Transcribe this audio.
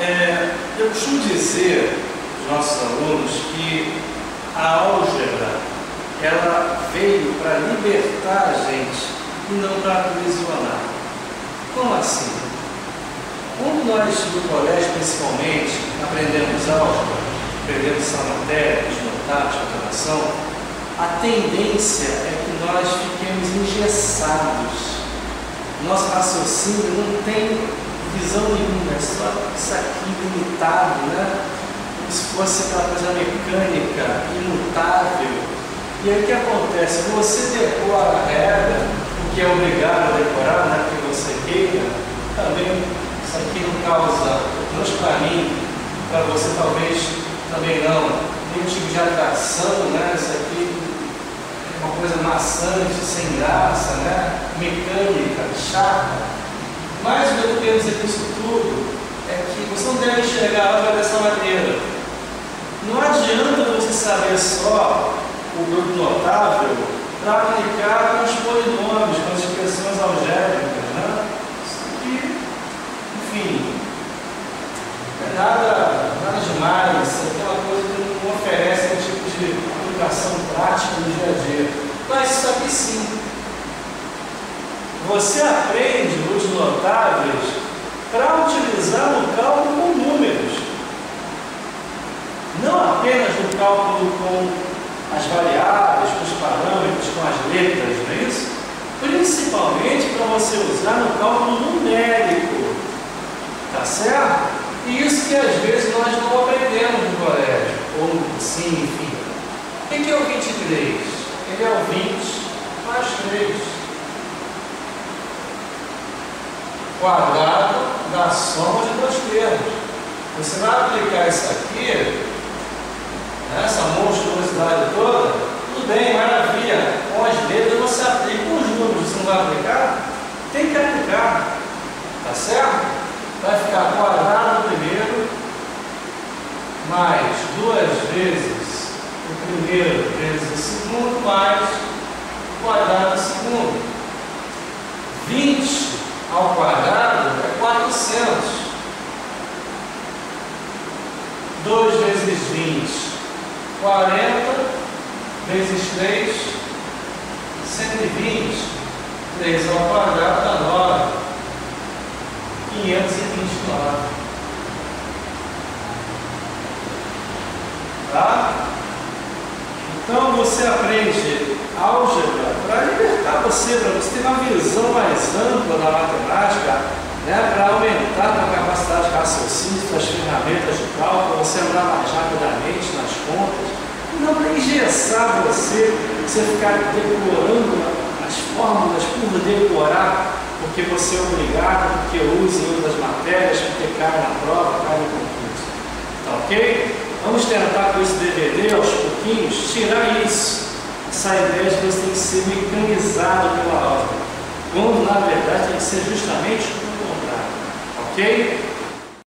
É, eu costumo dizer aos nossos alunos que a álgebra ela veio para libertar a gente e não para aprisionar. Como assim? Quando nós no colégio principalmente aprendemos álgebra, aprendemos essa matéria, desmontar, automação, a tendência é que nós fiquemos engessados. Nosso raciocínio não tem visão nenhuma, é só isso aqui limitado, né? Como se fosse aquela coisa mecânica, imutável. E aí o que acontece? Você decora a regra, o que é obrigado a decorar, né? Que você queira, também isso aqui não causa, menos para mim, para você talvez também não, nenhum tipo de atração, né? Isso aqui é uma coisa maçante, sem graça, né? Mecânica, chata. Mas o que eu quero dizer com isso tudo é que você não deve enxergar a obra dessa maneira. Não adianta você saber só o grupo notável para aplicar com os polinômios, com as expressões algébricas. Né? Aqui, enfim, é nada, nada demais, é uma coisa que não oferece um tipo de aplicação prática no dia a dia. Mas isso aqui sim. Você aprende notáveis para utilizar no cálculo com números. Não apenas no cálculo com as variáveis, com os parâmetros, com as letras, não é isso? Principalmente para você usar no cálculo numérico. Tá certo? E isso que às vezes nós não aprendemos no colégio, ou sim, enfim. O que é o 23? Ele é o 20 mais 3. Quadrado da soma de dois termos. Você vai aplicar isso aqui, né, essa monstruosidade toda, tudo bem, maravilha. Com as letras você aplica os números, você não vai aplicar? Tem que aplicar, tá certo? Vai ficar quadrado primeiro, mais duas vezes o primeiro vezes o segundo, mais quadrado do segundo. 20 ao quadrado é 400. 2 vezes 20, 40 vezes 3, 120. 3 ao quadrado dá 9. 529. Tá? Então você aprende álgebra para libertar você, para você ter uma visão mais ampla da matemática, né, para aumentar a tua capacidade de raciocínio, suas ferramentas de cálculo, você andar mais rapidamente nas contas, e não para engessar você, você ficar decorando as fórmulas por decorar, porque você é obrigado, porque usa em outras matérias, porque cai na prova, cai no concurso. Tá ok? Vamos tentar com esse DVD aos pouquinhos tirar isso, essa ideia de você tem que ser mecanizado pela obra, quando na verdade tem que ser justamente o contrário, ok?